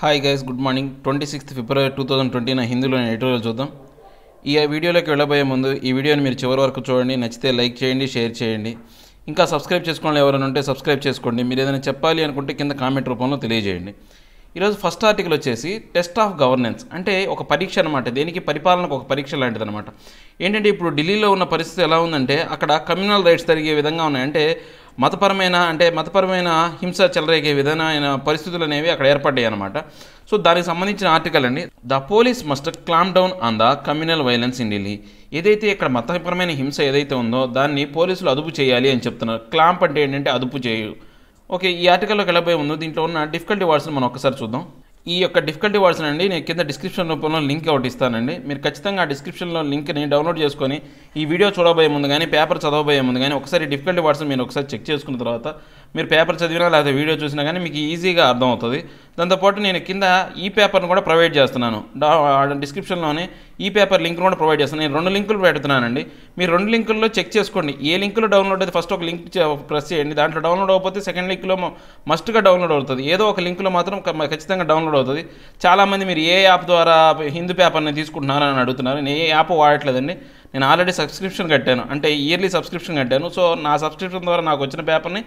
Hi guys good morning twenty sixth February two thousand twenty నా హిందీలో editorial చూద్దాం ఈ వీడియోలోకి వెళ్ళబోయే ముందు ఈ వీడియోని మీరు చివరి వరకు చూడండి నచ్చితే లైక్ చేయండి షేర్ చేయండి ఇంకా సబ్స్క్రైబ్ చేసుకోవాలి ఎవరైనా ఉంటే సబ్స్క్రైబ్ చేసుకోండి మీరు ఏదైనా చెప్పాలి అనుకుంటే కింద కామెంట్ రూపంలో తెలియజేయండి ఈరోజు ఫస్ట్ ఆర్టికల్ వచ్చేసి టెస్ట్ ఆఫ్ గవర్నెన్స్ అంటే ఒక పరీక్ష అనమాట దేనికి పరిపాలనకు ఒక పరీక్ష లాంటిది అనమాట ఏంటంటే ఇప్పుడు ఢిల్లీలో ఉన్న పరిస్థితి ఎలా ఉందంటే అక్కడ కమ్యూనల్ రైట్స్ జరిగే విధంగా ఉన్నాయంటే మతపరమైన అంటే మతపరమైన హింస చెలరేగే విధమైన పరిస్థితులు అనేవి అక్కడ ఏర్పడ్డాయి అనమాట సో దానికి సంబంధించిన ఆర్టికల్ అండి the police must clamp down on the communal violence in Delhi ఏదైతే ఇక్కడ మతపరమైన హింస ఏదైతే ఉందో దాన్ని పోలీసులు అదుపు చేయాలి అని చెప్తున్నారు క్లాంప్ అంటే ఏంటంటే అదుపు చేయు ఓకే ఈ ఆర్టికల్లోకి వెళ్ళబోయే ఉందో దీంట్లో ఉన్న డిఫికల్టీ వర్డ్స్ని మనం ఒకసారి చూద్దాం ఈ యొక్క డిఫికల్టీ వర్డ్స్ అండి నేను కింద డిస్క్రిప్షన్ రూపంలో లింక్ ఒకటి ఇస్తానండి మీరు ఖచ్చితంగా ఆ డిస్క్రిప్షన్లో లింక్ని డౌన్లోడ్ చేసుకొని ఈ వీడియో చూడబోయే ముందు కానీ పేపర్ చదవబోయే ముందు కానీ ఒకసారి డిఫికల్టీ వర్డ్స్ మీరు ఒకసారి చెక్ చేసుకున్న తర్వాత మీరు పేపర్ చదివినా లేదా వీడియో చూసినా కానీ మీకు ఈజీగా అర్థమవుతుంది దాంతోపాటు నేను కింద ఈ పేపర్ను కూడా ప్రొవైడ్ చేస్తున్నాను డిస్క్రిప్షన్లోనే ఈ పేపర్ లింక్ కూడా ప్రొవైడ్ చేస్తాను నేను రెండు లింకులు పెడుతున్నానండి మీరు రెండు లింకుల్లో చెక్ చేసుకోండి ఏ లింకులో డౌన్లోడ్ అయితే ఫస్ట్ ఒక లింక్ ప్రెస్ చేయండి దాంట్లో డౌన్లోడ్ అవ్వకపోతే సెకండ్ లింక్లో మస్ట్గా డౌన్లోడ్ అవుతుంది ఏదో ఒక లింక్లో మాత్రం ఖచ్చితంగా డౌన్లోడ్ అవుతుంది చాలామంది మీరు ఏ యాప్ ద్వారా హిందూ పేపర్ని తీసుకుంటున్నారని అడుగుతున్నారు నేను ఏ యాప్ వాడట్లేదండి నేను ఆల్రెడీ సబ్స్క్రిప్షన్ కట్టాను అంటే ఇయర్లీ సబ్స్క్రిప్షన్ కట్టాను సో నా సబ్స్క్రిప్షన్ ద్వారా నాకు వచ్చిన పేపర్ని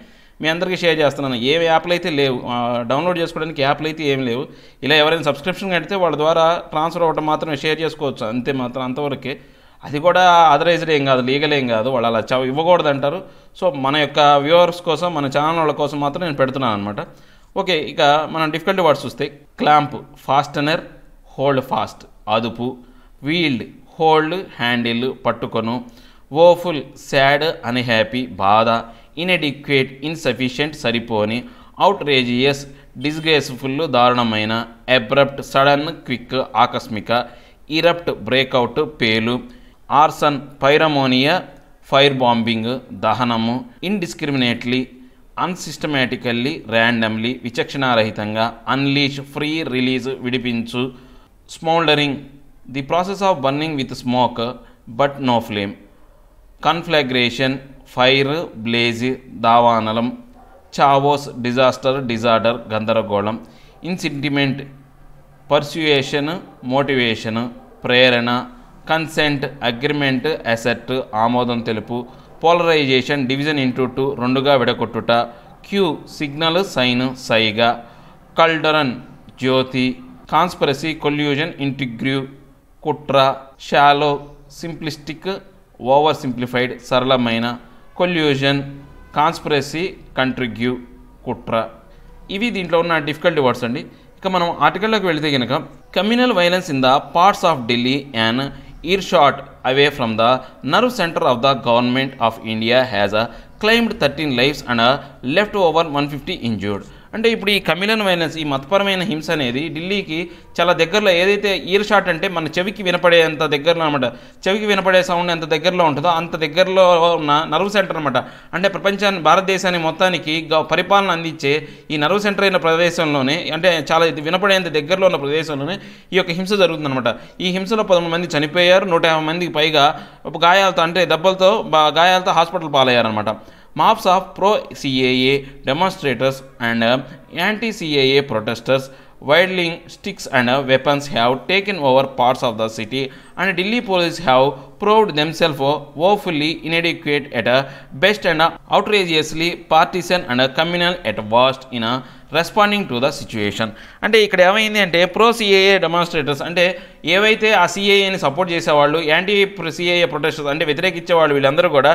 మీ అందరికీ షేర్ చేస్తున్నాను ఏ యాప్లు అయితే లేవు డౌన్లోడ్ చేసుకోవడానికి యాప్లు అయితే ఏం లేవు ఇలా ఎవరైనా సబ్స్క్రిప్షన్ కడితే వాళ్ళ ద్వారా ట్రాన్స్ఫర్ అవ్వడం మాత్రమే షేర్ చేసుకోవచ్చు అంతే మాత్రం అంతవరకే అది కూడా ఆథరైజ్డ్ ఏం కాదు లీగల్ ఏం కాదు వాళ్ళు అలా చవ ఇవ్వకూడదు అంటారు సో మన యొక్క వ్యూవర్స్ కోసం మన ఛానల్ వాళ్ళ కోసం మాత్రం నేను పెడుతున్నాను అనమాట ఓకే ఇక మనం డిఫికల్టీ వర్డ్స్ చూస్తే క్లాంప్ ఫాస్టనర్ హోల్డ్ ఫాస్ట్ అదుపు వీల్డ్ హోల్డ్ హ్యాండిల్ పట్టుకొను ఓఫుల్ శాడ్ అన్హ్యాపీ బాధ ఇన్ఎడిక్వేట్ ఇన్సఫిషియంట్ సరిపోని అవుట్ రేజియస్ డిస్గ్రేస్ఫుల్ దారుణమైన అబ్రప్ట్ సడన్ క్విక్ ఆకస్మిక ఇరప్ట్ బ్రేక్అవుట్ పేలు ఆర్సన్ పైరమోనియా ఫైర్ బాంబింగ్ దహనము ఇండిస్క్రిమినేట్లీ అన్సిస్టమేటికల్లీ ర్యాండమ్లీ విచక్షణారహితంగా unleash free release విడిపించు smouldering the process of burning with smoke but no flame conflagration fire blaze దావానలం chaos disaster disorder గందరగోళం incitement persuasion motivation ప్రేరణ consent agreement assent ఆమోదం తెలుపు polarisation division into two రెండుగా విడగొట్టుట cue signal sign సైగా cauldron జ్యోతి conspiracy collusion intrigue కుట్ర shallow simplistic over simplified సరళమైన కొల్యూజన్ కాన్స్పరసీ కంట్రిగ్యూ కుట్ర ఇవి దీంట్లో ఉన్న డిఫికల్టీ వర్డ్స్ అండి ఇక మనం ఆర్టికల్లోకి వెళితే కనుక communal violence in the parts of Delhi and ear short away from the nerve centre of the government of India has a claimed thirteen lives and left over one fifty injured అంటే ఇప్పుడు ఈ కమిలన్ violence ఈ మతపరమైన హింస అనేది ఢిల్లీకి చాలా దగ్గరలో ఏదైతే ఇయర్ షాట్ అంటే మన చెవికి వినపడేంత దగ్గరలో అనమాట చెవికి వినపడే సౌండ్ ఎంత దగ్గరలో ఉంటుందో అంత దగ్గరలో ఉన్న నర్వ్ సెంటర్ అనమాట అంటే ప్రపంచాన్ని భారతదేశాన్ని మొత్తానికి పరిపాలన అందించే ఈ నర్వ్ సెంటర్ అయిన ప్రదేశంలోనే అంటే చాలా వినపడేంత దగ్గరలో ఉన్న ప్రదేశంలోనే ఈ యొక్క హింస జరుగుతుందనమాట ఈ హింసలో పదమూడు మంది చనిపోయారు నూట యాభై మందికి పైగా గాయాలతో అంటే దెబ్బలతో గాయాలతో హాస్పిటల్ పాలయ్యారనమాట mobs of pro CAA demonstrators and uh, anti CAA protesters wielding sticks and uh, weapons have taken over parts of the city and Delhi police have proved themselves uh, woefully inadequate at best and outrageously partisan and communal at worst in a responding to the situation అంటే ఇక్కడ ఏమైంది అంటే pro CAA డెమాన్స్ట్రేటర్స్ అంటే ఏవైతే ఆ సిఏఏని support చేసేవాళ్ళు anti CAA protesters అంటే వ్యతిరేకించేవాళ్ళు వీళ్ళందరూ కూడా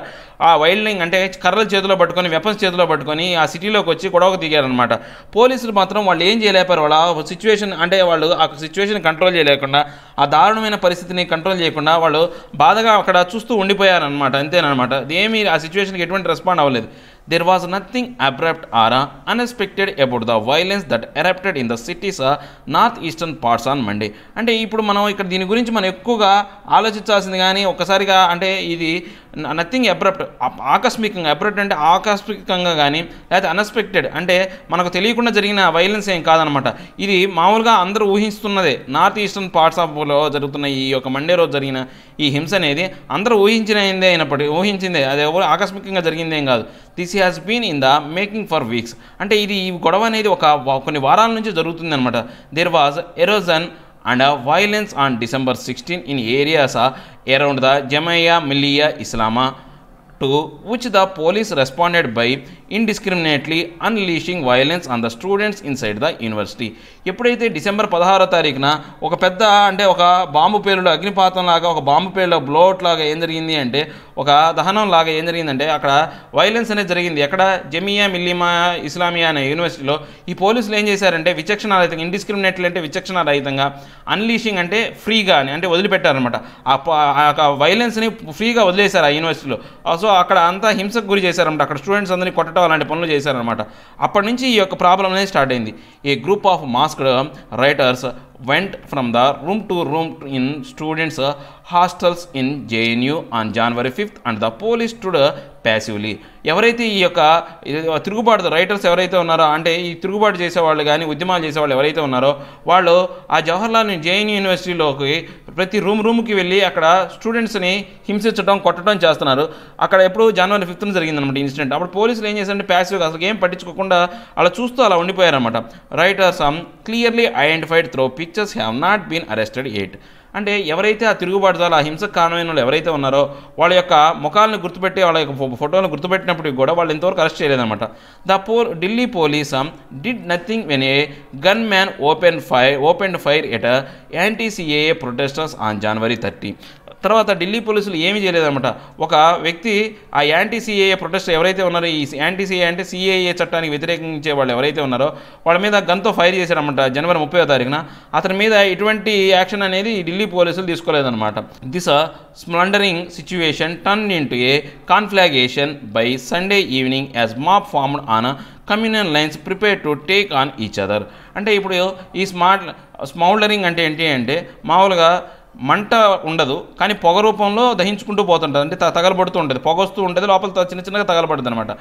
ఆ వైల్డింగ్ అంటే కర్రలు చేతిలో పట్టుకొని వెపన్స్ చేతిలో పట్టుకొని ఆ సిటీలోకి వచ్చి గొడవకు దిగారనమాట పోలీసులు మాత్రం వాళ్ళు ఏం చేయలేపారు వాళ్ళ సిచ్యువేషన్ అంటే వాళ్ళు ఆ సిచ్యువేషన్ కంట్రోల్ చేయలేకుండా ఆ దారుణమైన పరిస్థితిని కంట్రోల్ చేయకుండా వాళ్ళు బాధగా అక్కడ చూస్తూ ఉండిపోయారనమాట అంతేనమాట ఏమీ ఆ సిచ్యువేషన్కి ఎటువంటి రెస్పాండ్ అవ్వలేదు was nothing nothing or unexpected about the violence that that in the cities north eastern parts on Monday అంటే ఇప్పుడు మనం ఇక్కడ దీని గురించి మనం ఎక్కువగా ఆలోచించాల్సింది కానీ ఒక్కసారిగా అంటే ఇది నథింగ్ అబ్రప్ట్ ఆకస్మికంగా అబ్రప్ట్ అంటే ఆకస్మికంగా కానీ లేకపోతే అన్ఎక్స్పెక్టెడ్ అంటే మనకు తెలియకుండా జరిగిన వైలెన్స్ ఏం కాదనమాట ఇది మామూలుగా అందరూ ఊహిస్తున్నదే నార్త్ ఈస్టర్న్ పార్ట్స్ ఆఫ్లో జరుగుతున్న ఈ యొక్క మండే రోజు జరిగిన ఈ హింస అనేది అందరూ ఊహించినదే అయినప్పటికీ ఊహించిందే అది ఎవరు ఆకస్మికంగా జరిగిందేం కాదు this has been in the making for weeks అంటే ఇది ఈ గొడవ అనేది ఒక కొన్ని వారాల నుంచి అనమాట there was arson and violence on December sixteen in areas around the Jamia Millia Islamia to which the police responded by indiscriminately unleashing violence on the students inside the university ఎప్పుడైతే డిసెంబర్ పదహారో తారీఖున ఒక పెద్ద అంటే ఒక bomb పేలుడు అగ్నిపాతం లాగా ఒక బాంబు పేలుడు బ్లోట్ లాగా ఏం జరిగింది అంటే ఒక దహనం లాగా ఏం జరిగిందంటే అక్కడ వైలెన్స్ అనేది జరిగింది ఎక్కడ జమియా మిల్లిమా ఇస్లామియా అనే యూనివర్సిటీలో ఈ పోలీసులు ఏం చేశారంటే విచక్షణ రహితంగా ఇండిస్క్రిమినేట్లు అంటే విచక్షణ రహితంగా అన్లీషింగ్ అంటే ఫ్రీగా అని అంటే వదిలిపెట్టారనమాట ఆ వైలెన్స్ని ఫ్రీగా వదిలేశారు ఆ యూనివర్సిటీలో సో సో అక్కడ అంతా హింసకు గురి చేశారనమాట అక్కడ స్టూడెంట్స్ అందరినీ కొట్టడం అలాంటి పనులు చేశారనమాట అప్పటి నుంచి ఈ యొక్క ప్రాబ్లం అనేది స్టార్ట్ అయింది a group of masked rioters went from the room to room in students hostels in JNU on January fifth and the police stood passively ఎవరైతే ఈ యొక్క తిరుగుబాటు రైటర్స్ ఎవరైతే ఉన్నారో అంటే ఈ తిరుగుబాటు చేసేవాళ్ళు కానీ ఉద్యమాలు చేసేవాళ్ళు ఎవరైతే ఉన్నారో వాళ్ళు ఆ జవహర్లాల్ జేఎన్యూ యూనివర్సిటీలోకి ప్రతి రూమ్ రూమ్కి వెళ్ళి అక్కడ స్టూడెంట్స్ని హింసించడం కొట్టడం చేస్తున్నారు అక్కడ ఎప్పుడు జనవరి జరిగింది జరిగిందనమాట ఇన్సిడెంట్ అప్పుడు పోలీసులు ఏం చేశారంటే ప్యాసివ్ అసలు ఏం పట్టించుకోకుండా అలా చూస్తూ అలా ఉండిపోయారు అనమాట rioters um clearly identified through pictures have not been arrested yet అంటే ఎవరైతే ఆ తిరుగుబాటుదారులు ఆ హింసకు కారణమైన వాళ్ళు ఎవరైతే ఉన్నారో వాళ్ళ యొక్క ముఖాలను గుర్తుపెట్టి వాళ్ళ యొక్క ఫోటోలను గుర్తుపెట్టినప్పటికి కూడా వాళ్ళు ఇంతవరకు అరెస్ట్ చేయలేదన్నమాట the po Delhi police did nothing when a gun man open fire open fire at anti CAA protesters on January thirty తర్వాత ఢిల్లీ పోలీసులు ఏమీ చేయలేదన్నమాట ఒక వ్యక్తి ఆ యాంటీ సిఏఏ ప్రొటెస్ట్ ఎవరైతే ఉన్నారో ఈ యాంటీ సిఏ అంటే సిఏఏ చట్టానికి వ్యతిరేకించే వాళ్ళు ఎవరైతే ఉన్నారో వాళ్ళ మీద గన్తో ఫైర్ చేశారన్నమాట జనవరి ముప్పై తారీఖున అతని మీద ఇటువంటి యాక్షన్ అనేది ఢిల్లీ పోలీసులు తీసుకోలేదన్నమాట this smouldering situation turn into a conflagration by Sunday evening as mob formed on communion lines prepare to take on each other అంటే ఇప్పుడు ఈ స్మార్ట్ స్మౌల్డరింగ్ అంటే ఏంటి అంటే మామూలుగా మంట ఉండదు కానీ పొగ రూపంలో దహించుకుంటూ పోతుంటుంది అంటే తగలబడుతూ ఉంటుంది పొగ వస్తూ ఉంటుంది లోపల చిన్న చిన్నగా తగలబడుతుంది అనమాట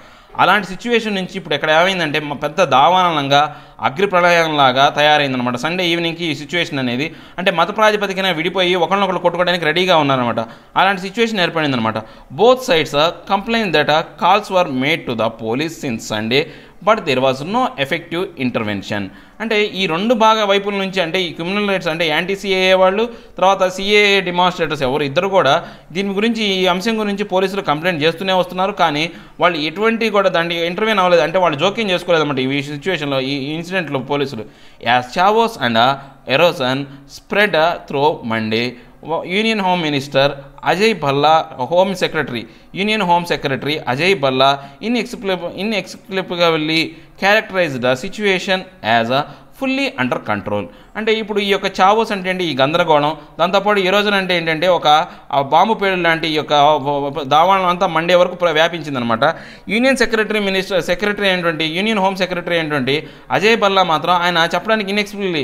అలాంటి సిచ్యువేషన్ నుంచి ఇప్పుడు ఎక్కడ ఏమైందంటే పెద్ద దావానంగా అగ్ని ప్రళయంలాగా తయారైందనమాట సండే ఈవినింగ్కి ఈ సిచ్యువేషన్ అనేది అంటే మత ప్రాతిపదికన విడిపోయి ఒకరినొకరు కొట్టుకోవడానికి రెడీగా ఉన్నారనమాట అలాంటి situation ఏర్పడిందనమాట both sides complaint that calls were made to the police since Sunday but there was no effective intervention అంటే ఈ రెండు బాగా వైపుల నుంచి అంటే ఈ క్రిమినల్ రైట్స్ అంటే యాంటీ సిఏఏ వాళ్ళు తర్వాత సిఏఏ డిమాన్స్ట్రేటర్స్ ఎవరు ఇద్దరు కూడా దీని గురించి ఈ అంశం గురించి పోలీసులు కంప్లైంట్ చేస్తూనే వస్తున్నారు కానీ వాళ్ళు ఎటువంటి కూడా దాన్ని ఇంటర్వ్యూ అవ్వలేదు అంటే వాళ్ళు జోక్యం చేసుకోలేదన్నమాట ఈ సిచ్యువేషన్లో ఈ ఇన్సిడెంట్లో పోలీసులు as chaos and arson spread through Monday Union Home Minister Ajay Bhalla, Union Home Secretary Ajay Bhalla inexplicably characterized the situation as a fully under control అంటే ఇప్పుడు ఈ యొక్క చావోస్ అంటే ఏంటి ఈ గందరగోళం దాంతోపాటు ఈ రోజున అంటే ఏంటంటే ఒక బాంబు పేరు లాంటి ఈ యొక్క దావాణం అంతా మండే వరకు వ్యాపించింది అనమాట యూనియన్ సెక్రటరీ మినిస్టర్ సెక్రటరీ అయినటువంటి యూనియన్ హోమ్ సెక్రటరీ అయినటువంటి అజయ్ బల్లా మాత్రం ఆయన చెప్పడానికి ఇన్ఎక్స్ప్లీ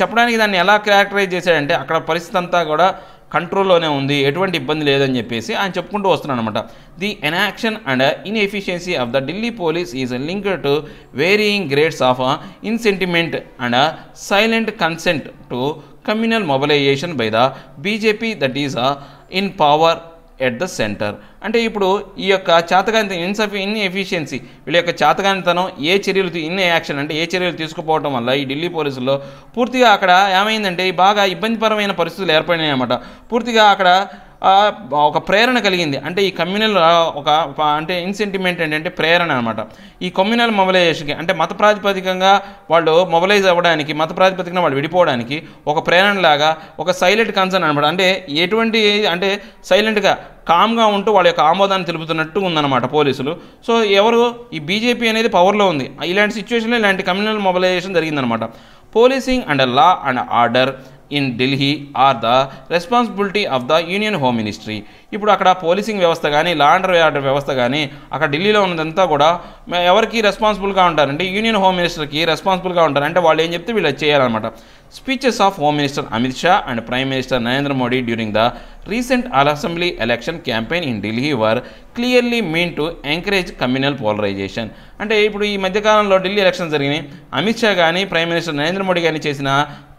చెప్పడానికి దాన్ని ఎలా క్యారెక్టరైజ్ చేశాడంటే అక్కడ పరిస్థితి అంతా కూడా కంట్రోల్లోనే ఉంది ఎటువంటి ఇబ్బంది లేదని చెప్పేసి ఆయన చెప్పుకుంటూ వస్తున్నాను అనమాట the inaction and inefficiency of the Delhi police is link to varying grades of incitement and silent consent to communal mobilisation by the BJP that is in power at the centre అంటే ఇప్పుడు ఈ యొక్క ఇన్స్ ఇన్సఫి in efficiency వీళ్ళ యొక్క చేతగానితనం ఏ చర్యలు in action అంటే ఏ చర్యలు తీసుకుపోవడం వల్ల ఈ ఢిల్లీ పోలీసుల్లో పూర్తిగా అక్కడ ఏమైందంటే బాగా ఇబ్బందిపరమైన పరిస్థితులు ఏర్పడినాయి అన్నమాట పూర్తిగా అక్కడ ఒక ప్రేరణ కలిగింది అంటే ఈ కమ్యూనల్ ఒక అంటే ఇన్సెంటిమెంట్ ఏంటంటే ప్రేరణ అనమాట ఈ కమ్యూనల్ మొబలైజేషన్కి అంటే మత ప్రాతిపదికంగా వాళ్ళు మొబలైజ్ అవ్వడానికి మత ప్రాతిపదికన వాళ్ళు విడిపోవడానికి ఒక ప్రేరణ లాగా ఒక సైలెంట్ కన్సర్న్ అనమాట అంటే ఎటువంటి అంటే సైలెంట్గా కామ్గా ఉంటూ వాళ్ళ యొక్క ఆమోదాన్ని తెలుపుతున్నట్టు ఉందన్నమాట పోలీసులు సో ఎవరు ఈ బీజేపీ అనేది పవర్లో ఉంది ఇలాంటి సిచ్యువేషన్లో ఇలాంటి కమ్యూనల్ మొబలైజేషన్ జరిగిందనమాట policing and law and order in Delhi are the responsibility of the union home ministry ఇప్పుడు అక్కడ పోలీసింగ్ వ్యవస్థ కానీ లా అండర్ ఆర్డర్ వ్యవస్థ కానీ అక్కడ ఢిల్లీలో ఉన్నదంతా కూడా ఎవరికి రెస్పాన్సిబుల్గా ఉంటారంటే యూనియన్ హోమ్ మినిస్టర్కి రెస్పాన్సిబుల్గా ఉంటారంటే వాళ్ళు ఏం చెప్తే వీళ్ళు చేయాలన్నమాట speeches of home minister Amit Shah and prime minister Narendra Modi during the recent all assembly election campaign in Delhi were clearly mean to encourage communal polarisation అంటే ఇప్పుడు ఈ మధ్యకాలంలో ఢిల్లీ ఎలక్షన్ జరిగినాయి అమిత్ షా కానీ ప్రైమ్ మినిస్టర్ నరేంద్ర మోడీ కానీ చేసిన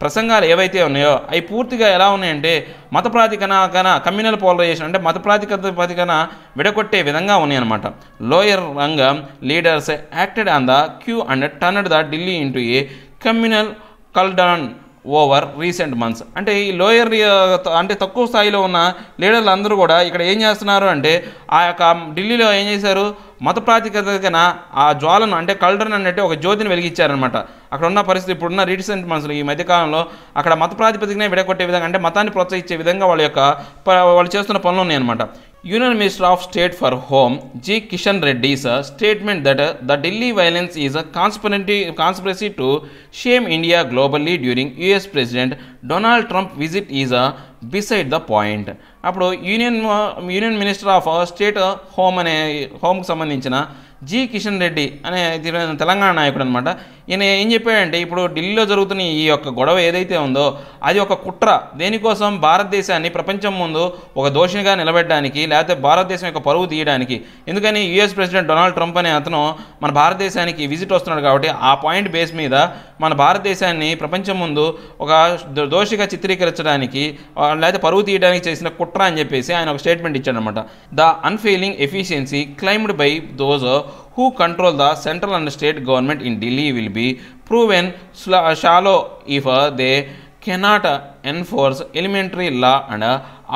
ప్రసంగాలు ఏవైతే ఉన్నాయో అవి పూర్తిగా ఎలా ఉన్నాయంటే మత ప్రాతికన కన కమ్యూనల్ పోలరైజేషన్ అంటే మత ప్రాతికత ప్రాతికన విడగొట్టే విధంగా ఉన్నాయన్నమాట లోయర్ రంగం leaders acted on the cue and turned the Delhi into a communal cauldron over recent months అంటే ఈ లోయర్ అంటే తక్కువ స్థాయిలో ఉన్న లీడర్లు అందరూ కూడా ఇక్కడ ఏం చేస్తున్నారు అంటే ఆ యొక్క ఢిల్లీలో ఏం చేశారు మత ప్రాతిపదికన ఆ జ్వాలను అంటే కల్డర్న్ అన్నట్టు ఒక జ్యోతిని వెలిగించారనమాట అక్కడ ఉన్న పరిస్థితి ఇప్పుడున్న రీసెంట్ మనుషులు ఈ మధ్యకాలంలో అక్కడ మత ప్రాతిపదికనే విడగొట్టే విధంగా అంటే మతాన్ని ప్రోత్సహించే విధంగా వాళ్ళ యొక్క వాళ్ళు చేస్తున్న పనులు ఉన్నాయన్నమాట union minister of state for home G Kishan Reddy's statement that the Delhi violence is కాన్స్పరెంటీ conspiracy to shame India globally during US president Donald Trump visit is beside the point అప్పుడు union union minister of state home అనే హోమ్కి సంబంధించిన G Kishan Reddy అనే తెలంగాణ నాయకుడు అనమాట ఈయన ఏం చెప్పాడంటే ఇప్పుడు ఢిల్లీలో జరుగుతున్న ఈ యొక్క గొడవ ఏదైతే ఉందో అది ఒక కుట్ర దేనికోసం భారతదేశాన్ని ప్రపంచం ముందు ఒక దోషిగా నిలబెట్టడానికి లేకపోతే భారతదేశం యొక్క పరువు తీయడానికి ఎందుకని యుఎస్ ప్రెసిడెంట్ డొనాల్డ్ ట్రంప్ అనే అతను మన భారతదేశానికి విజిట్ వస్తున్నాడు కాబట్టి ఆ పాయింట్ బేస్ మీద మన భారతదేశాన్ని ప్రపంచం ముందు ఒక దోషిగా చిత్రీకరించడానికి లేకపోతే పరువు తీయడానికి చేసిన కుట్ర అని చెప్పేసి ఆయన ఒక స్టేట్మెంట్ ఇచ్చాడనమాట the unfailing efficiency claimed by those who control the central and state government in Delhi will be proven shallow if uh, they cannot uh, enforce elementary law and uh,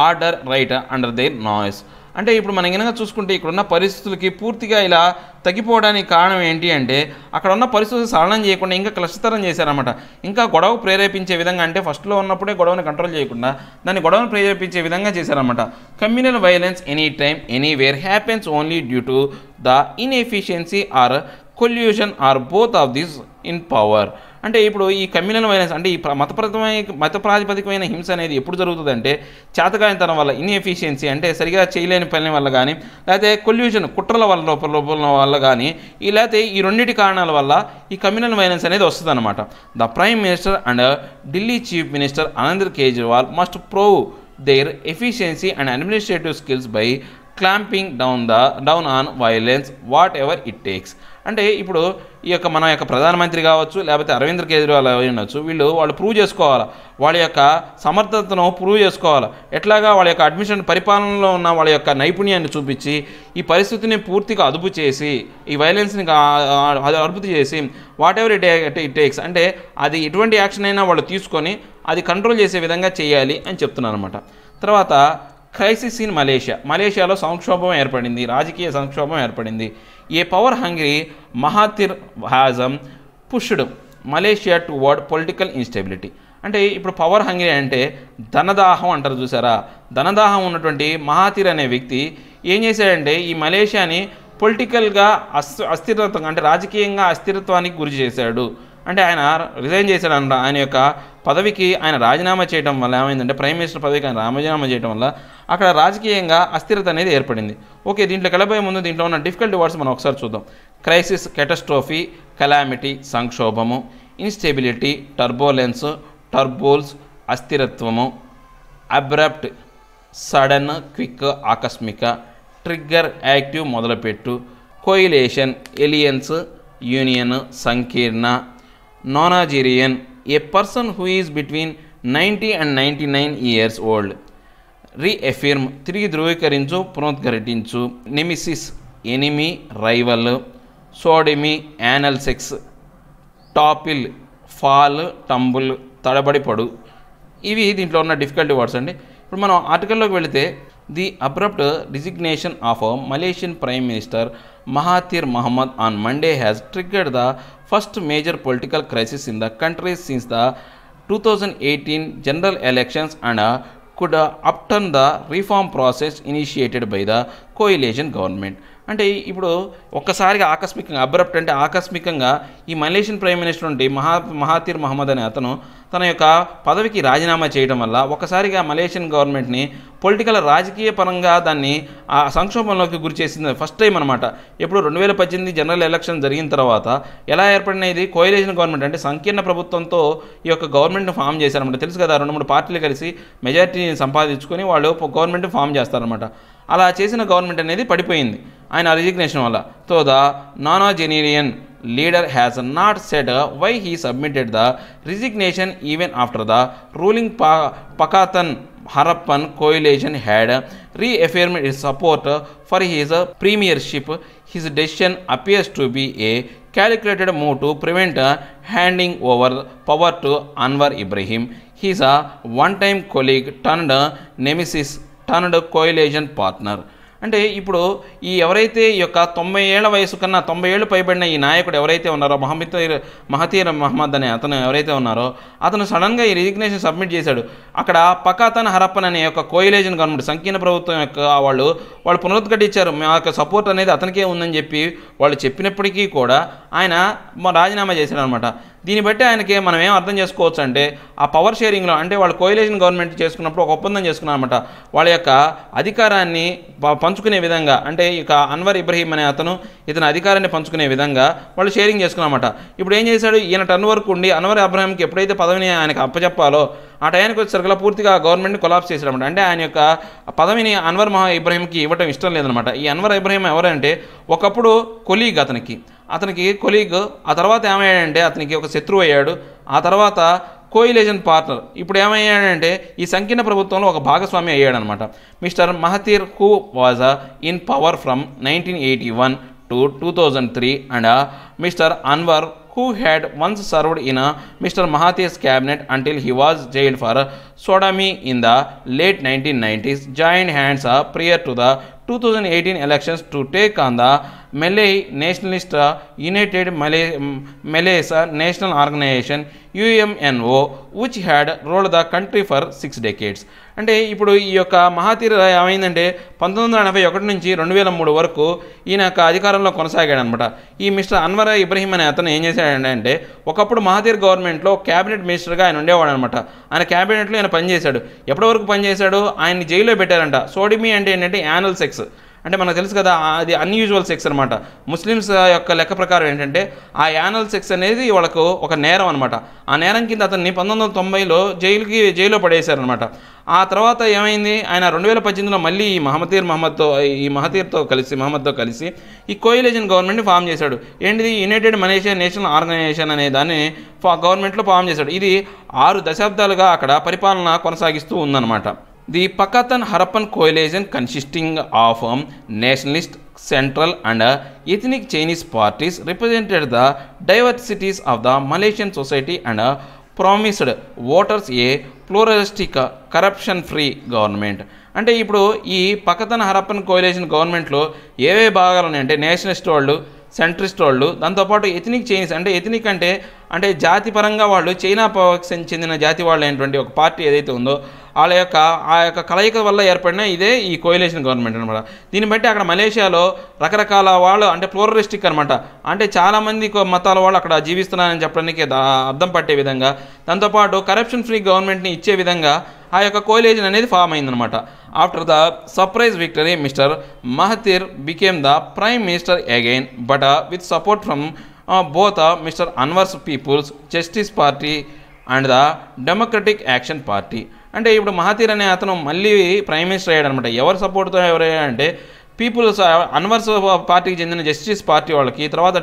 order right under their noise. అంటే ఇప్పుడు మనం కనుక చూసుకుంటే ఇక్కడున్న పరిస్థితులకి పూర్తిగా ఇలా తగ్గిపోవడానికి కారణం ఏంటి అంటే అక్కడ ఉన్న పరిస్థితులు సరళం చేయకుండా ఇంకా క్లష్టతరం చేశారనమాట ఇంకా గొడవ ప్రేరేపించే విధంగా అంటే ఫస్ట్లో ఉన్నప్పుడే గొడవను కంట్రోల్ చేయకుండా దాన్ని గొడవను ప్రేరేపించే విధంగా చేశారనమాట communal violence any time anywhere happens only due to the inefficiency or collusion or both of this in power అంటే ఇప్పుడు ఈ కమ్యూనల్ వైలెన్స్ అంటే ఈ మతపరమైన మత ప్రాతిపదికమైన హింస అనేది ఎప్పుడు జరుగుతుందంటే తన వల్ల ఇన్ఎఫిషియన్సీ అంటే సరిగా చేయలేని పని వల్ల కానీ లేకపోతే కొల్యూషన్ కుట్రల వల్ల లోపల లోపల వల్ల కానీ ఈ లేకపోతే ఈ రెండింటి కారణాల వల్ల ఈ కమ్యూనల్ వైలెన్స్ అనేది వస్తుందన్నమాట the prime minister and Delhi chief minister Anand Kejriwal must prove their efficiency and administrative skills by clamping down the down on violence whatever it takes అంటే ఇప్పుడు ఈ యొక్క మన యొక్క ప్రధానమంత్రి కావచ్చు లేకపోతే అరవింద్ కేజ్రీవాల్ అవి ఉండొచ్చు వీళ్ళు వాళ్ళు ప్రూవ్ చేసుకోవాలి వాళ్ళ యొక్క సమర్థతను ప్రూవ్ చేసుకోవాలి ఎట్లాగా వాళ్ళ యొక్క అడ్మిషన్ పరిపాలనలో ఉన్న వాళ్ళ యొక్క నైపుణ్యాన్ని చూపించి ఈ పరిస్థితిని పూర్తిగా అదుపు చేసి ఈ వైలెన్స్ని అదుపు చేసి whatever it it takes అంటే అది ఎటువంటి యాక్షన్ అయినా వాళ్ళు తీసుకొని అది కంట్రోల్ చేసే విధంగా చేయాలి అని చెప్తున్నారు అనమాట తర్వాత క్రైసిస్ ఇన్ మలేషియా మలేషియాలో సంక్షోభం ఏర్పడింది రాజకీయ సంక్షోభం ఏర్పడింది a power hungry Mahathir Hazam pushed Malaysia toward political instability అంటే ఇప్పుడు పవర్ హంగ్రీ అంటే ధనదాహం అంటారు చూసారా ధనదాహం ఉన్నటువంటి మహాతిర్ అనే వ్యక్తి ఏం చేశాడంటే ఈ మలేషియాని పొలిటికల్గా అస్ అస్థిరత్వం అంటే రాజకీయంగా అస్థిరత్వానికి గురి చేశాడు అంటే ఆయన రిజైన్ చేశాడు అనడం ఆయన యొక్క పదవికి ఆయన రాజీనామా చేయడం వల్ల ఏమైందంటే ప్రైమ్ మినిస్టర్ పదవికి ఆయన రాజీనామా చేయడం వల్ల అక్కడ రాజకీయంగా అస్థిరత అనేది ఏర్పడింది ఓకే దీంట్లో కలబోయే ముందు దీంట్లో ఉన్న డిఫికల్ట్ వర్డ్స్ మనం ఒకసారి చూద్దాం క్రైసిస్ కెటస్ట్రోఫీ కలామిటీ సంక్షోభము ఇన్స్టెబిలిటీ టర్బోలెన్స్ టర్బోల్స్ అస్థిరత్వము అబ్రప్ట్ సడన్ క్విక్ ఆకస్మిక ట్రిగ్గర్ యాక్టివ్ మొదలుపెట్టు కోయిలేషన్ ఎలియన్స్ యూనియన్ సంకీర్ణ non-Algerian, person who who between ninety and ninety nine years old reaffirm తిరిగి ధృవీకరించు పునరుద్ఘటించు nemesis enemy rival sodomy anal sex topple fall tumble తడబడిపడు ఇవి దీంట్లో ఉన్న difficulty words అండి ఇప్పుడు మనం ఆర్టికల్లోకి వెళితే the abrupt designation of Malaysian prime minister Mahathir Mohamad on Monday has triggered the first major political crisis in the country since the 2018 general elections and uh, could uh, upturn the reform process initiated by the coalition government. అంటే ఇప్పుడు ఒక్కసారిగా ఆకస్మికంగా abrupt అంటే ఆకస్మికంగా ఈ Malaysian prime minister నుండి మహా మహాతీర్ మహమ్మద్ అనే అతను తన యొక్క పదవికి రాజీనామా చేయడం వల్ల ఒక్కసారిగా మలేషియన్ గవర్నమెంట్ని పొలిటికల్ రాజకీయ పరంగా దాన్ని ఆ సంక్షోభంలోకి గురి చేసింది ఫస్ట్ టైం అనమాట ఎప్పుడు రెండు వేల పద్దెనిమిది జనరల్ ఎలక్షన్ జరిగిన తర్వాత ఎలా ఏర్పడినది కోయలేషన్ గవర్నమెంట్ అంటే సంకీర్ణ ప్రభుత్వంతో ఈ యొక్క గవర్నమెంట్ని ఫామ్ చేశారనమాట తెలుసు కదా రెండు మూడు పార్టీలు కలిసి మెజార్టీని సంపాదించుకొని వాళ్ళు గవర్నమెంట్ ఫామ్ చేస్తారనమాట అలా చేసిన గవర్నమెంట్ అనేది పడిపోయింది and resignation wala. So the nonagenarian leader has not said why he submitted the resignation even after the ruling Pakatan Harappan coalition had reaffirmed its support for his premiership. His decision appears to be a calculated move to prevent handing over power to Anwar Ibrahim. He is a one-time colleague turned nemesis turned coalition partner. అంటే ఇప్పుడు ఈ ఎవరైతే ఈ యొక్క తొంభై ఏళ్ల వయసు కన్నా తొంభై ఏళ్ళు పైబడిన ఈ నాయకుడు ఎవరైతే ఉన్నారో మహమ్మీర్ మహతీర్ మహమ్మద్ అనే అతను ఎవరైతే ఉన్నారో అతను సడన్గా ఈ రిజిగ్నేషన్ సబ్మిట్ చేశాడు అక్కడ పకాతన్ హరప్పన్ అనే యొక్క కోయిలేజన్ గవర్నమెంట్ సంకీర్ణ ప్రభుత్వం యొక్క వాళ్ళు వాళ్ళు పునరుద్ఘటించారు మా యొక్క సపోర్ట్ అనేది అతనికే ఉందని చెప్పి వాళ్ళు చెప్పినప్పటికీ కూడా ఆయన రాజీనామా చేశాడు అనమాట దీన్ని బట్టి ఆయనకి మనం ఏం అర్థం చేసుకోవచ్చు అంటే ఆ పవర్ షేరింగ్లో అంటే వాళ్ళు కోయిలేషన్ గవర్నమెంట్ చేసుకున్నప్పుడు ఒక ఒప్పందం చేసుకున్నారన్నమాట వాళ్ళ యొక్క అధికారాన్ని పంచుకునే విధంగా అంటే ఇక అన్వర్ ఇబ్రహీం అనే అతను ఇతని అధికారాన్ని పంచుకునే విధంగా వాళ్ళు షేరింగ్ చేసుకున్నారన్నమాట ఇప్పుడు ఏం చేశాడు ఈయన టర్న్ వరకు ఉండి అన్వర్ అబ్రహీంకి ఎప్పుడైతే పదవిని ఆయనకు అప్పచెప్పాలో ఆ టయానికి వచ్చేసరికి పూర్తిగా గవర్నమెంట్ని కొలాప్స్ చేశారన్నమాట అంటే ఆయన యొక్క పదవిని అన్వర్ మహా ఇబ్రహీంకి ఇవ్వటం ఇష్టం లేదనమాట ఈ అన్వర్ ఇబ్రహీం ఎవరంటే ఒకప్పుడు కొలీగ్ అతనికి అతనికి కొలీగ్ ఆ తర్వాత ఏమయ్యాడంటే అతనికి ఒక శత్రువు అయ్యాడు ఆ తర్వాత కోయిలేజన్ పార్ట్నర్ ఇప్పుడు ఏమయ్యాడంటే ఈ సంకీర్ణ ప్రభుత్వంలో ఒక భాగస్వామి అయ్యాడనమాట mister Mahathir who was in power from nineteen eighty one to two thousand three and mister Anwar who had once served in mister Mahathir's cabinet until he was jailed for sodomy in the late nineteen nineties joined hands prior to the two thousand eighteen elections to take on the Malay nationalist united Malay మెలేసా national organisation UMNO which had ruled the country for six decades అంటే ఇప్పుడు ఈ యొక్క మహాతీర్ ఏమైందంటే పంతొమ్మిది వందల ఎనభై ఒకటి నుంచి రెండు వేల మూడు వరకు ఈయన యొక్క అధికారంలో కొనసాగాడనమాట ఈ మిస్టర్ అన్వర్ ఇబ్రహీం అనే అతను ఏం చేశాడంటే ఒకప్పుడు మహాతీర్ గవర్నమెంట్లో క్యాబినెట్ మినిస్టర్గా ఆయన ఉండేవాడు అనమాట ఆయన క్యాబినెట్లో ఆయన పనిచేశాడు ఎప్పటి వరకు పనిచేశాడు ఆయన జైల్లో పెట్టారంట సోడిమీ అంటే ఏంటంటే యానల్ సెక్స్ అంటే మనకు తెలుసు కదా అది అన్యూజువల్ సెక్స్ అనమాట ముస్లిమ్స్ యొక్క లెక్క ప్రకారం ఏంటంటే ఆ యానల్ సెక్స్ అనేది వాళ్ళకు ఒక నేరం అనమాట ఆ నేరం కింద అతన్ని పంతొమ్మిది వందల తొంభైలో జైలుకి జైల్లో పడేశారనమాట ఆ తర్వాత ఏమైంది ఆయన రెండు వేల పద్దెనిమిదిలో మళ్ళీ ఈ మహమతీర్ మహమ్మద్తో ఈ మహతీర్తో కలిసి మహమ్మద్తో కలిసి ఈ కోయిలేజన్ గవర్నమెంట్ని ఫామ్ చేశాడు ఏంటిది యునైటెడ్ మలేషియా నేషనల్ ఆర్గనైజేషన్ అనే దాన్ని గవర్నమెంట్లో ఫామ్ చేశాడు ఇది ఆరు దశాబ్దాలుగా అక్కడ పరిపాలన కొనసాగిస్తూ ఉందన్నమాట the Pakatan Harapan coalition consisting of nationalist central and and Chinese parties represented the diversities of the Malaysian society and promised voters a pluralistic corruption free government అంటే ఇప్పుడు ఈ పక్కతన హరప్పన్ కోయిలేషన్ గవర్నమెంట్లో ఏవే భాగాలు ఉన్నాయంటే నేషనలిస్ట్ వాళ్ళు సెంట్రిస్ట్ వాళ్ళు దాంతోపాటు ఎథనిక్ చైనీస్ అంటే ఎథనిక్ అంటే అంటే జాతిపరంగా వాళ్ళు చైనా చెందిన జాతి వాళ్ళు అయినటువంటి ఒక పార్టీ ఏదైతే ఉందో వాళ్ళ యొక్క ఆ యొక్క కలయిక వల్ల ఏర్పడిన ఇదే ఈ కోయిలేషన్ గవర్నమెంట్ అనమాట దీన్ని బట్టి అక్కడ మలేషియాలో రకరకాల వాళ్ళు అంటే ప్లోరలిస్టిక్ అనమాట అంటే చాలామంది మతాల వాళ్ళు అక్కడ జీవిస్తున్నారని చెప్పడానికి అర్థం పట్టే విధంగా దాంతోపాటు కరప్షన్ ఫ్రీ గవర్నమెంట్ని ఇచ్చే విధంగా ఆ యొక్క కోయిలేజన్ అనేది ఫామ్ అయిందనమాట after the surprise victory mister Mahathir became the prime minister again but with support from both mister Anwar's people's justice party and the democratic action party అంటే ఇప్పుడు మహాతీర్ అనే అతను మళ్ళీ ప్రైమ్ మినిస్టర్ అయ్యాడు అనమాట ఎవరు సపోర్ట్తో అంటే పీపుల్స్ అన్వర్స్ పార్టీకి చెందిన జస్టిస్ పార్టీ వాళ్ళకి తర్వాత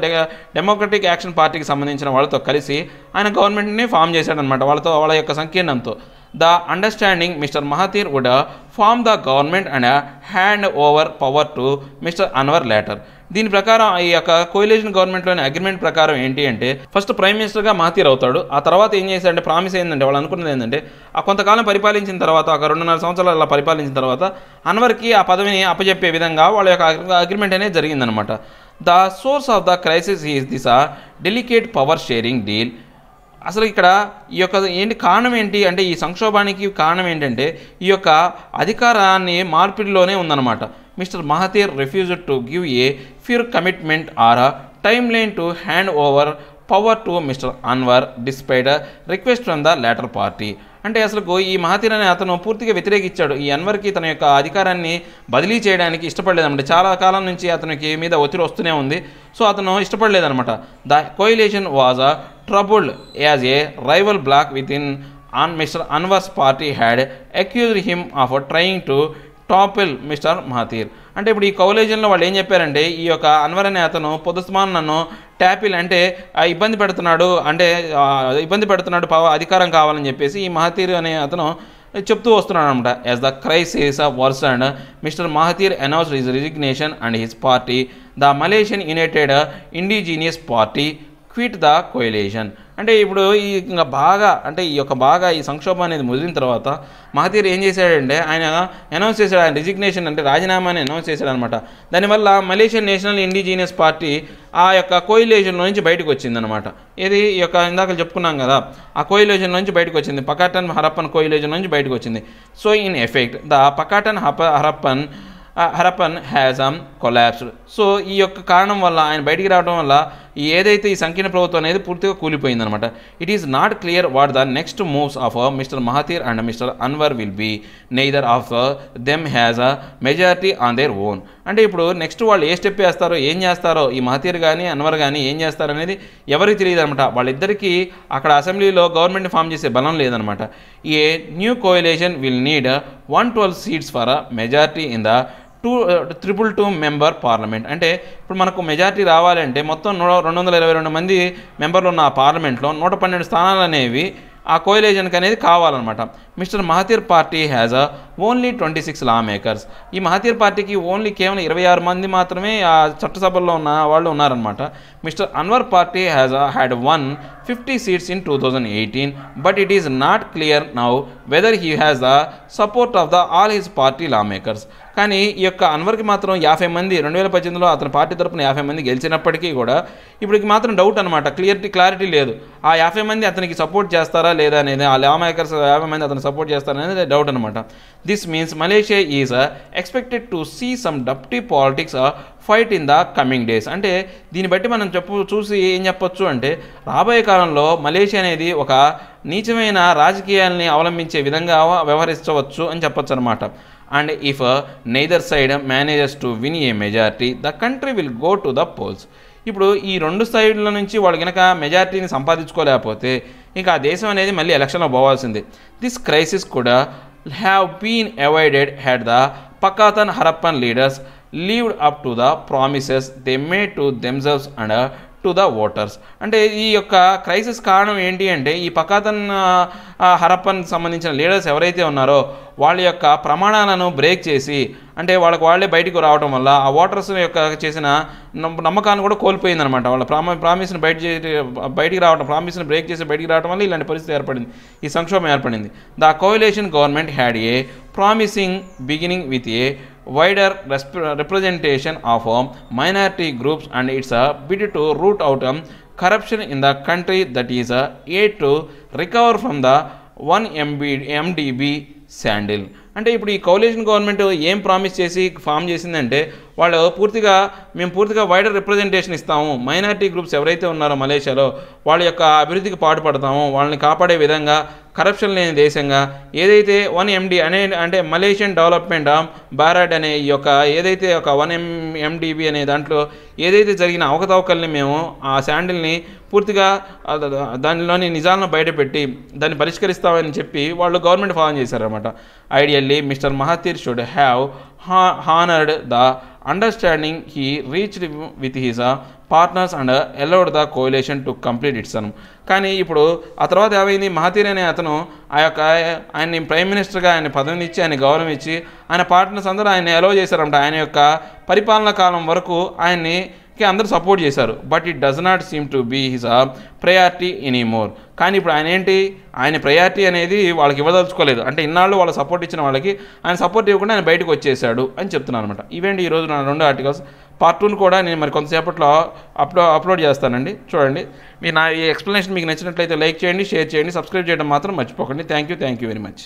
డెమోక్రటిక్ యాక్షన్ పార్టీకి సంబంధించిన వాళ్ళతో కలిసి ఆయన గవర్నమెంట్ని ఫామ్ చేశాడనమాట వాళ్ళతో వాళ్ళ యొక్క సంకీర్ణంతో the understanding mister Mahathir would form the government and hand over power to mister Anwar later దీని ప్రకారం ఈ యొక్క కోయిలేషన్ గవర్నమెంట్లోని అగ్రిమెంట్ ప్రకారం ఏంటి అంటే ఫస్ట్ ప్రైమ్ మినిస్టర్గా మాతీర్ అవుతాడు ఆ తర్వాత ఏం చేశాడంటే ప్రామిస్ ఏంటంటే వాళ్ళు అనుకున్నది ఏంటంటే ఆ కొంతకాలం పరిపాలించిన తర్వాత ఒక రెండున్నర సంవత్సరాలు అలా పరిపాలించిన తర్వాత అన్వర్కి ఆ పదవిని అప్పజెప్పే విధంగా వాళ్ళ యొక్క అగ్రిమెంట్ అనేది జరిగిందనమాట the source of the crisis is this a delicate power sharing deal అసలు ఇక్కడ ఈ యొక్క ఏంటి కారణం ఏంటి అంటే ఈ సంక్షోభానికి కారణం ఏంటంటే ఈ యొక్క అధికారాన్ని మార్పిడిలోనే ఉందన్నమాట Mr. Mahathir refused to give a fair commitment or a timeline to hand over power to Mr. Anwar despite a request from the latter party. అంటే అసలు ఈ మహాతీర్ అనే అతను పూర్తిగా వ్యతిరేకించాడు ఈ అన్వర్కి తన యొక్క అధికారాన్ని బదిలీ చేయడానికి ఇష్టపడలేదన్నమాట చాలా కాలం నుంచి అతనికి మీద ఒత్తిడి వస్తూనే ఉంది సో అతను ఇష్టపడలేదనమాట the coalition was a troubled as a rival bloc within on mister Anwar's party had accused him of trying to topple mister Mahathir అంటే ఇప్పుడు ఈ కౌలేజన్లో వాళ్ళు ఏం చెప్పారంటే ఈ యొక్క అన్వర్ అనే అతను పొదుస్మాన్ నన్ను ట్యాపిల్ అంటే ఇబ్బంది పెడుతున్నాడు అంటే ఇబ్బంది పెడుతున్నాడు అధికారం కావాలని చెప్పేసి ఈ మహతీర్ అనే అతను చెప్తూ వస్తున్నాడు అనమాట as the crisis of worse and Mr Mahathir announce his resignation and his party the Malaysian United Indigenous Party quit the coalition అంటే ఇప్పుడు ఈ ఇంకా బాగా అంటే ఈ యొక్క బాగా ఈ సంక్షోభం అనేది ముదిరిన తర్వాత మహతీర్ ఏం చేశాడంటే ఆయన అనౌన్స్ చేశాడు ఆయన రిజిగ్నేషన్ అంటే రాజీనామాని అనౌన్స్ చేశాడు అనమాట దానివల్ల మలేషియన్ నేషనల్ ఇండిజీనియస్ పార్టీ ఆ యొక్క కోయిలేషన్లో నుంచి బయటకు వచ్చిందనమాట ఇది ఈ యొక్క ఇందాక చెప్పుకున్నాం కదా ఆ కోయిలేషన్ నుంచి బయటకు వచ్చింది పకాటన్ హరప్పన్ కోయిలేషన్ నుంచి బయటకు వచ్చింది so in effect the Pakatan హప Harapan Harapan has um collapsed so ఈ యొక్క కారణం వల్ల ఆయన బయటికి రావడం వల్ల ఈ ఏదైతే ఈ సంకీర్ణ ప్రభుత్వం అనేది పూర్తిగా కూలిపోయిందనమాట it is not clear what the next moves of mister Mahathir and mister Anwar will be neither of them has a majority on their own అంటే ఇప్పుడు నెక్స్ట్ వాళ్ళు ఏ స్టెప్ వేస్తారో ఏం చేస్తారో ఈ మహతీర్ కానీ అన్వర్ కానీ ఏం చేస్తారో అనేది ఎవరికి తెలియదు అనమాట వాళ్ళిద్దరికీ అక్కడ అసెంబ్లీలో గవర్నమెంట్ని ఫామ్ చేసే బలం లేదనమాట ఈ new coalition will need one twelve seats for a majority in the two triple two member parliament అంటే ఇప్పుడు మనకు మెజార్టీ రావాలంటే మొత్తం రెండు వందల ఇరవై రెండు మంది మెంబర్లు ఉన్న ఆ పార్లమెంట్లో నూట పన్నెండు స్థానాలు అనేవి ఆ కోయిలేజన్కి అనేది కావాలన్నమాట mister Mahathir party has a only twenty six lawmakers ఈ మహతీర్ పార్టీకి ఓన్లీ కేవలం ఇరవై ఆరు మంది మాత్రమే ఆ చట్టసభల్లో ఉన్న వాళ్ళు ఉన్నారనమాట mister Anwar party has had one fifty seats in two thousand eighteen but it is not clear now whether he has the support of the all his party lawmakers కానీ ఈ యొక్క అన్వర్కి మాత్రం యాభై మంది రెండు వేల పద్దెనిమిదిలో అతని పార్టీ తరపున యాభై మంది గెలిచినప్పటికీ కూడా ఇప్పటికి మాత్రం డౌట్ అనమాట క్లియర్టీ క్లారిటీ లేదు ఆ యాభై మంది అతనికి సపోర్ట్ చేస్తారా లేదా అనేది ఆ లెవెన్ మేకర్స్ యాభై మంది అతను సపోర్ట్ చేస్తారా అనేది డౌట్ అనమాట this means Malaysia is expected to see some deputy politics fight in the coming days అంటే దీన్ని బట్టి మనం చెప్పు చూసి ఏం చెప్పొచ్చు అంటే రాబోయే కాలంలో మలేషియా అనేది ఒక నీచమైన రాజకీయాల్ని అవలంబించే విధంగా వ్యవహరించవచ్చు అని చెప్పొచ్చు అనమాట and if neither side manages to win a majority the country will go to the polls ఇప్పుడు ఈ రెండు సైడ్ల నుంచి వాళ్ళు కనుక మెజారిటీని సంపాదించుకోలేకపోతే ఇంకా ఆ దేశం అనేది మళ్ళీ ఎలక్షన్లో పోవాల్సిందే దిస్ క్రైసిస్ కూడా have been avoided had the Pakatan Harapan leaders lived up to the promises they made to themselves and to the voters అంటే ఈ యొక్క క్రైసిస్ కారణం ఏంటి అంటే ఈ పకాతన్ హరప్పన్ సంబంధించిన లీడర్స్ ఎవరైతే ఉన్నారో వాళ్ళ యొక్క ప్రమాణాలను బ్రేక్ చేసి అంటే వాళ్ళకి వాళ్ళే బయటకు రావడం వల్ల ఆ ఓటర్స్ యొక్క చేసిన నమ్మకాన్ని కూడా కోల్పోయిందనమాట వాళ్ళ ప్రామి ప్రామిస్ని బయట బయటికి రావడం ప్రామిస్ని బ్రేక్ చేసి బయటికి రావడం వల్ల ఇలాంటి పరిస్థితి ఏర్పడింది ఈ సంక్షోభం ఏర్పడింది the coalition government had a promising beginning with a wider representation of um, minority groups and it's a uh, bid to root out corruption in the country that is uh, a aid to recover from the 1 MB, MDB scandal అంటే ఇప్పుడు ఈ coalition government ఏం promise చేసి form చేసిందంటే వాళ్ళు పూర్తిగా మేము పూర్తిగా వైడర్ రిప్రజెంటేషన్ ఇస్తాము మైనారిటీ గ్రూప్స్ ఎవరైతే ఉన్నారో మలేషియాలో వాళ్ళ యొక్క అభివృద్ధికి పాటుపడతాము వాళ్ళని కాపాడే విధంగా కరప్షన్ లేని దేశంగా ఏదైతే వన్ ఎండి అనే అంటే మలేషియన్ డెవలప్మెంట్ ఆమ్ బారాడ్ అనే ఈ యొక్క ఏదైతే ఒక వన్ ఎం ఎండిబి అనే దాంట్లో ఏదైతే జరిగిన అవకతవకల్ని మేము ఆ శాండిల్ని పూర్తిగా దానిలోని నిజాలను బయటపెట్టి దాన్ని పరిష్కరిస్తామని చెప్పి వాళ్ళు గవర్నమెంట్ ఫాలో చేశారనమాట ideally Mister Mahathir should have honoured the understanding he reached with his partners and allowed the coalition to complete its అను కానీ ఇప్పుడు ఆ తర్వాత ఏమైంది మహతీర్ అనే అతను ఆ యొక్క ఆయన్ని ప్రైమ్ మినిస్టర్గా ఆయన పదవిని ఇచ్చి ఆయన గౌరవం ఇచ్చి ఆయన పార్ట్నర్స్ అందరూ ఆయన ఎలౌ చేశారంట ఆయన యొక్క పరిపాలనా కాలం వరకు ఆయన్ని అందరూ సపోర్ట్ చేశారు but it does not seem to be his priority more కానీ ఇప్పుడు ఆయన ఏంటి ఆయన ప్రయారిటీ అనేది వాళ్ళకి ఇవ్వదలుచుకోలేదు అంటే ఇన్నాళ్ళు వాళ్ళ సపోర్ట్ ఇచ్చిన వాళ్ళకి ఆయన సపోర్ట్ ఇవ్వకుండా ఆయన బయటకు వచ్చేసాడు అని చెప్తున్నాను అనమాట ఈవెంట్ ఈరోజు నా రెండు ఆర్టికల్స్ పార్ట్ టూని కూడా నేను మరి కొంతసేపట్లో అప్లో అప్లోడ్ చేస్తానండి చూడండి మీ నా ఈ ఎక్స్ప్లెనేషన్ మీకు నచ్చినట్లయితే లైక్ చేయండి షేర్ చేయండి సబ్స్క్రైబ్ చేయడం మాత్రం మర్చిపోకండి thank you thank you very much